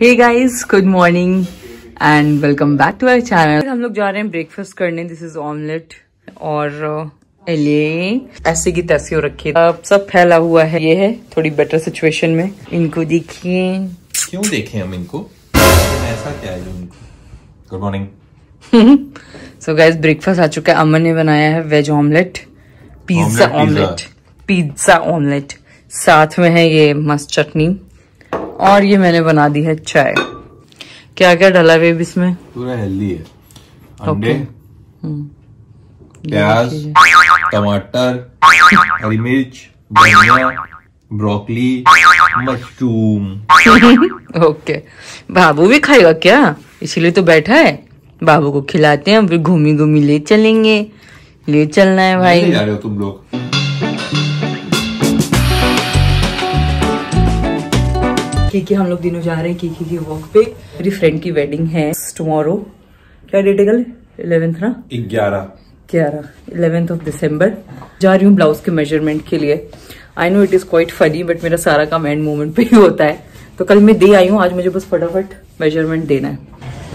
Hey guys good morning and welcome back to our channel हम लोग जा रहे हैं ब्रेकफास्ट करने। दिस इज़ ऑमलेट और लिए ऐसे की तैसी हो रखी है। अब सब फैला हुआ है। ये है थोड़ी बेटर सिचुएशन में। इनको देखिए। क्यों देखे हम इनको? ऐसा क्या है इनको? Good morning so guys breakfast आ चुका है। अमन ने बनाया है veg omelette pizza omelette pizza omelette साथ में है ये मस्त चटनी। और ये मैंने बना दी है चाय। क्या क्या डाला है इसमें? पूरा हेल्दी है। अंडे हम्म। प्याज टमाटर हरी मिर्च धनिया ब्रोकली मशरूम। ओके बाबू भी खाएगा क्या? इसीलिए तो बैठा है। बाबू को खिलाते हैं फिर घूमी घूमी ले चलेंगे। ले चलना है भाई। जा रहे हो तुम लोग। क्योंकि हम लोग दिनों जा रहे हैं कीकी की वॉक पे। मेरी फ्रेंड की वेडिंग है टुमारो क्या डेट है कल? इलेवेंथ ना? ग्यारह। ग्यारह। इलेवेंथ ऑफ़ दिसंबर जा रही हूँ ब्लाउज के मेज़रमेंट के लिए। I know it is quite funny but मेरा सारा काम एंड मोमेंट पे ही होता है। तो कल मैं दे आई हूँ आज मुझे बस फटाफट मेज़रमेंट देना है।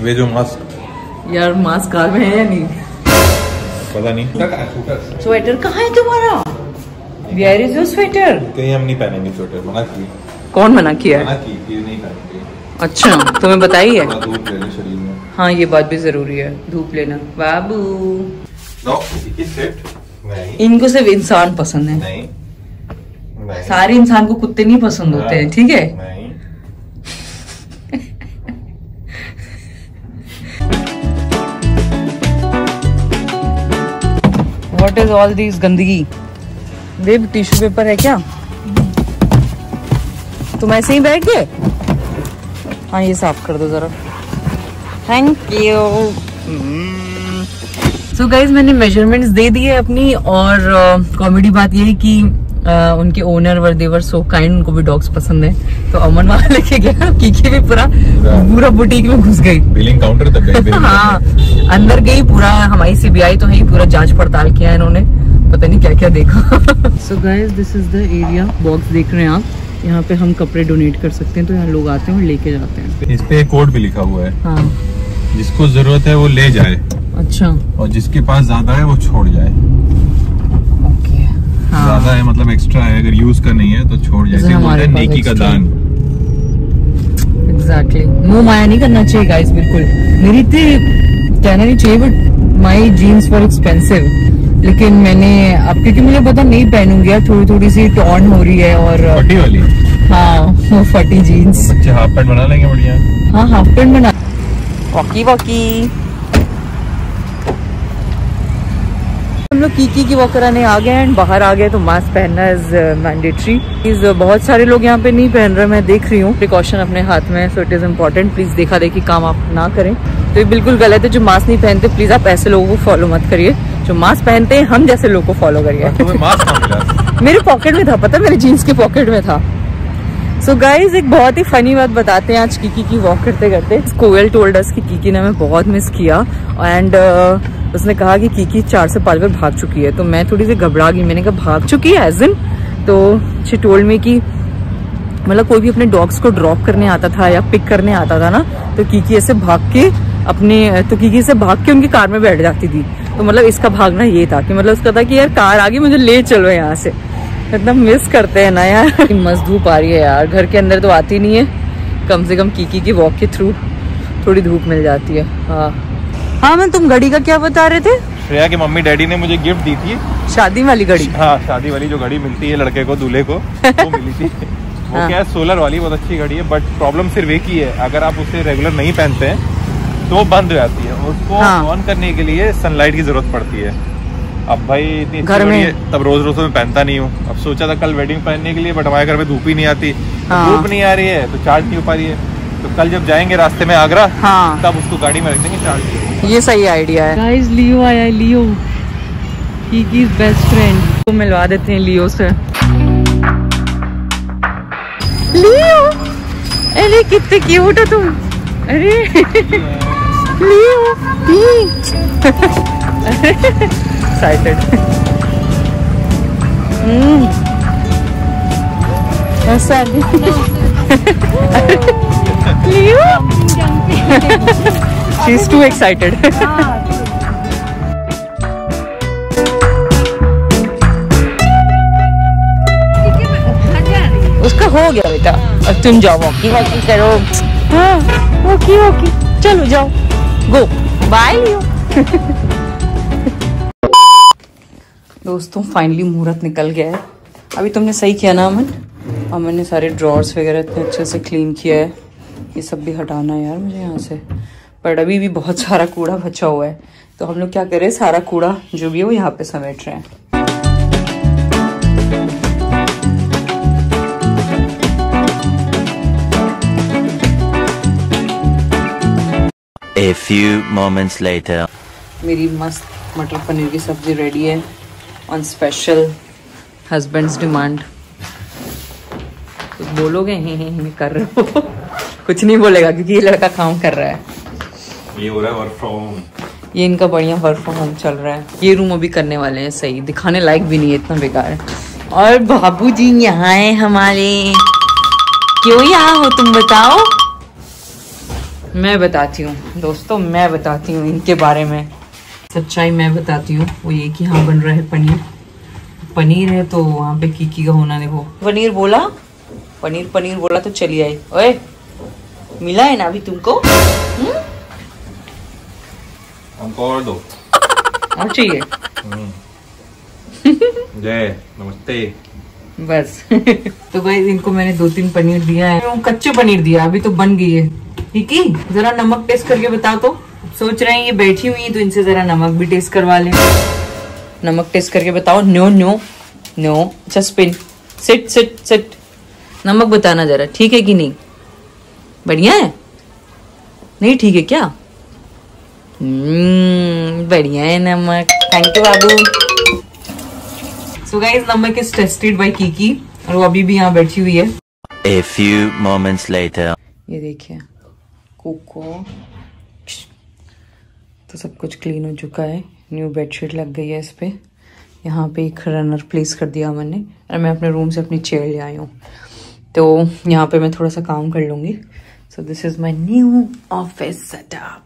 वे जो मास्क यार मास्क कार में है या नहीं? पता नहीं। स्वेटर कहाँ है तुम्हारा? वेयर इज़ योर स्वेटर कहीं हम नहीं पहनेंगे स्वेटर मना की कौन मना किया है? अच्छा तुम्हें बताई है? हाँ ये बात भी ज़रूरी है धूप लेना। बाबू। इनको सिर्फ़ इंसान पसंद है। नहीं, नहीं। सारे इंसान को कुत्ते नहीं पसंद होते हैं ठीक है? वॉट इज़ ऑल दिस गंदगी? बेब टिश्यू पेपर है क्या? तुम ऐसे ही बैठ गए? हाँ ये साफ़ कर दो जरा। थैंक यू सो गाइज़ मैंने मेजरमेंट्स दे दिए अपनी और कॉमेडी uh, बात ये है कि uh, उनके ओनर वर देवर सो काइंड उनको भी डॉग्स पसंद है। तो अमन वहाँ लेके गया कीकी भी पूरा पूरा बुटीक में घुस गई। बिलिंग काउंटर तक गई हाँ अंदर गई पूरा हमारी सीबीआई तो है पूरा जाँच पड़ताल किया इन्होंने। पता नहीं क्या क्या देखा। So guys this is the area box देख रहे हैं आप। यहाँ पे हम कपड़े डोनेट कर सकते हैं तो यहाँ लोग आते हैं और लेके जाते हैं। इस पे एक कोड भी लिखा हुआ है। हाँ। जिसको ज़रूरत है वो ले जाए। अच्छा। और जिसके पास ज़्यादा है वो छोड़ जाए। हाँ। ज़्यादा है मतलब एक्स्ट्रा है अगर यूज़ का नहीं है तो छोड़ जाए। हमारे नेकी का दान। एग्जैक्टली मुँह माया नहीं करना चाहिए गाइस बिल्कुल। मेरी इतनी कहना नहीं चाहिए but my jeans for expensive लेकिन मैंने अब क्योंकि मुझे पता नहीं पहनूँगी थोड़ी थोड़ी सी टॉन हो रही है और फटी वाली? हाँ वो फटी जीन्स बच्चे हाफ़ पैंट बना लेंगे बढ़िया। हाँ हाफ़ पैंट बना वॉकी वॉकी। हम लोग कीकी की वॉक कराने आ गए एंड बाहर आ गए तो मास्क पहनना इज़ मैंडेटरी इज़ बहुत सारे लोग यहाँ पे नहीं पहन रहे मैं देख रही हूँ। प्रिकॉशन अपने हाथ में so it is important please देखा देखी काम आप ना करें। तो ये बिल्कुल गलत है जो मास्क नहीं पहनते प्लीज़ आप ऐसे लोगों को फॉलो मत करिए। जो मास्क पहनते हैं हम जैसे लोग को फॉलो करिए। मेरे पॉकेट में था पता मेरे जीन्स के पॉकेट में था। सो so गाइज़ एक बहुत ही फनी बात बताते हैं आज कीकी की वॉक करते करते। कोयल टोल्ड अस कि कीकी ने हमें बहुत मिस किया। एंड uh, उसने कहा कि कीकी चार से पाँच बार भाग चुकी है। तो मैं थोड़ी सी घबरा गई। मैंने कहा भाग चुकी है एज इन तो शी टोल्ड में कि मतलब कोई भी अपने डॉग्स को ड्रॉप करने आता था या पिक करने आता था ना तो कीकी ऐसे भाग के अपने तो कीकी से भाग के उनकी कार में बैठ जाती थी। तो मतलब इसका भागना ये था कि मतलब उसका था कि यार कार आ गई मुझे ले चलो यहाँ से। इतना मिस करते हैं ना यार। मस्त धूप आ रही है यार। घर के अंदर तो आती नहीं है। कम से कम कीकी की वॉक के थ्रू थोड़ी धूप मिल जाती है। हाँ। हाँ मैं तुम घड़ी का क्या बता रहे थे? श्रेया की मम्मी डैडी ने मुझे गिफ्ट दी थी। शादी वाली घड़ी? हाँ शादी वाली जो घड़ी मिलती है लड़के को दूल्हे को वो मिली थी। वो हाँ। क्या है सोलर वाली बहुत अच्छी घड़ी है बट प्रॉब्लम सिर्फ़ एक ही है। अगर आप उसे रेगुलर नहीं पहनते हैं तो वो बंद हो जाती है। उसको हाँ। ऑन करने के लिए सनलाइट की ज़रूरत पड़ती है। अब भाई इतनी घर में। तब रोज रोज तो मैं पहनता नहीं हूँ। अब सोचा था कल वेडिंग पहनने के लिए बट हमारे घर में धूप ही नहीं आती। हाँ। धूप नहीं आ रही है तो चार्ज नहीं हो पा रही है। तो कल जब जाएँगे रास्ते में आगरा हाँ। तब उसको गाड़ी में रख देंगे चार्ज ये सही आइडिया है। गाइस लियो आया लियो की बेस्ट फ्रेंड तो मिलवा देते हैं लियो से। लियो अरे कितने क्यूट है तुम। अरे. Excited. mm. Nasaan? She is too excited उसका हो गया बेटा। अब तुम जाओ वॉकी वॉकी करो हाँ वॉकी वॉकी चलो जाओ। गो बाय दोस्तों फाइनली मुहूर्त निकल गया है। अभी तुमने सही किया ना, अमन? अमन ने सारे ड्रॉर्स वगैरह इतने अच्छे से क्लीन किया है। ये सब भी हटाना है यार मुझे यहाँ से। पर अभी भी बहुत सारा कूड़ा बचा हुआ है। तो हम लोग क्या करें? सारा कूड़ा जो भी है वो यहाँ पे समेट रहे हैं। A few moments later. मेरी मस्त मटर पनीर की सब्ज़ी रेडी है ऑन स्पेशल हस्बैंड्स डिमांड कुछ बोलोगे हे हे हे कर रहे हो? कुछ नहीं बोलेगा क्योंकि ये लड़का काम कर रहा है। ये हो रहा है वर्क फ्रॉम ये इनका बढ़िया वर्क फ्रॉम होम चल रहा है। ये रूम अभी करने वाले हैं सही। दिखाने लायक भी नहीं है इतना बेकार है। और बाबू जी यहाँ है हमारे। क्यों यहाँ हो तुम बताओ? मैं बताती हूँ। दोस्तों मैं बताती हूँ इनके बारे में। सच्चाई मैं बताती हूँ वो ये कि यहाँ बन रहा है पनीर। पनीर है तो वहाँ पे कीकी का होना देखो। पनीर बोला? पनीर पनीर बोला तो चली आई। ओए मिला है ना अभी तुमको? हम्म? हमको और दो। और चाहिए? जय नमस्ते। बस। तो भाई इनको मैंने दो तीन पनीर दिया है। कच्चे पनीर दिया अभी तो बन गई है। ठीक है? जरा नमक टेस्ट करके बताओ तो। सोच रहे हैं ये बैठी हुई है तो इनसे जरा नमक भी टेस्ट करवा ले। नमक टेस्ट करके बताओ। No no no just pin sit sit sit नमक बताना जरा ठीक है कि नहीं? बढ़िया है? नहीं ठीक है क्या? हम्म, बढ़िया है नमक। थैंक यू बाबू। सो गाइस नमक इज़ टेस्टेड बाय कीकी और वो अभी भी यहाँ बैठी हुई है। A few moments later. ये देखिए कोको। तो सब कुछ क्लीन हो चुका है। न्यू बेडशीट लग गई है इस पे। यहाँ पे एक रनर प्लेस कर दिया मैंने और मैं अपने रूम से अपनी चेयर ले आई हूँ। तो यहाँ पे मैं थोड़ा सा काम कर लूँगी। So this is my new office setup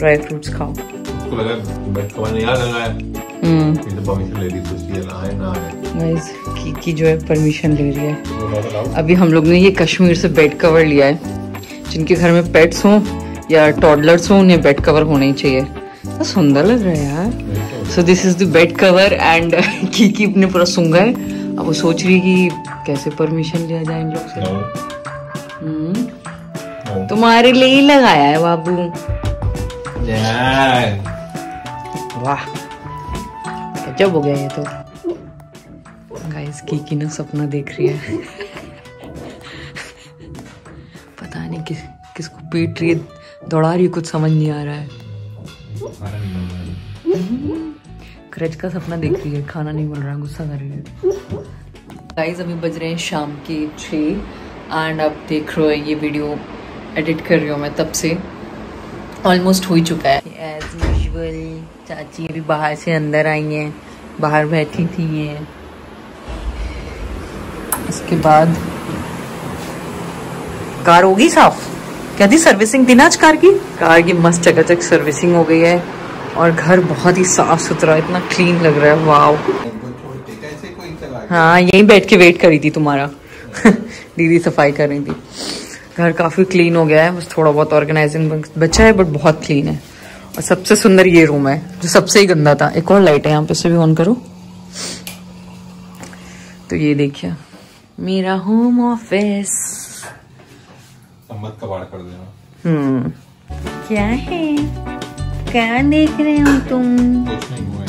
dry fruits खाओ उसको लगा बेड कवर नहीं आ लगा है हम्म तो परमिशन ले ली सोचती है ना आए ना आए गाइस की जो है परमिशन ले रही है अभी हम लोग ने ये कश्मीर से बेड कवर लिया है जिनके घर में पेट्स हों या टॉडलर्स हों उन्हें बेड कवर होना ही चाहिए तो सुंदर लग रहा है यार so this is the bed cover and Kiki अपने पूरा सूँगा है अब वो सोच रही है कि कैसे परमिशन लिया जाए इन लोग से तुम्हारे लिए ही लगाया है बाबू वाह गजब हो गया ये तो गाइस कीकी ना सपना देख रही है पता नहीं किस किसको पीट रही है दौड़ा रही कुछ समझ नहीं आ रहा है क्रच का सपना देख रही है खाना नहीं मिल रहा गुस्सा कर रही है गाइस अभी बज रहे हैं शाम के छः एंड अब देख रहे हो ये वीडियो एडिट कर रही हूँ मैं तब से ऑलमोस्ट हो ही चुका है। एज यूजल चाची अभी बाहर से अंदर आई हैं बाहर बैठी थी ये। इसके बाद कार होगी साफ़? क्या थी सर्विसिंग थी ना आज कार की? कार की मस्त चकाचक सर्विसिंग हो गई है और घर बहुत ही साफ़ सुथरा इतना क्लीन लग रहा है वाव कैसे कोई चला हाँ यहीं बैठ के वेट करी थी तुम्हारा। दीदी सफ़ाई कर रही थी। घर काफ़ी क्लीन हो गया है बस थोड़ा बहुत ऑर्गेनाइजिंग बचा है बट बहुत क्लीन है। और सबसे सुंदर ये रूम है जो सबसे ही गंदा था। एक और लाइट है यहाँ पे से भी ऑन करो। तो ये देखिए। मेरा होम ऑफ़िस कबाड़ कर देना। हम्म। क्या है? क्या देख रहे हो तुम? कुछ नहीं हुआ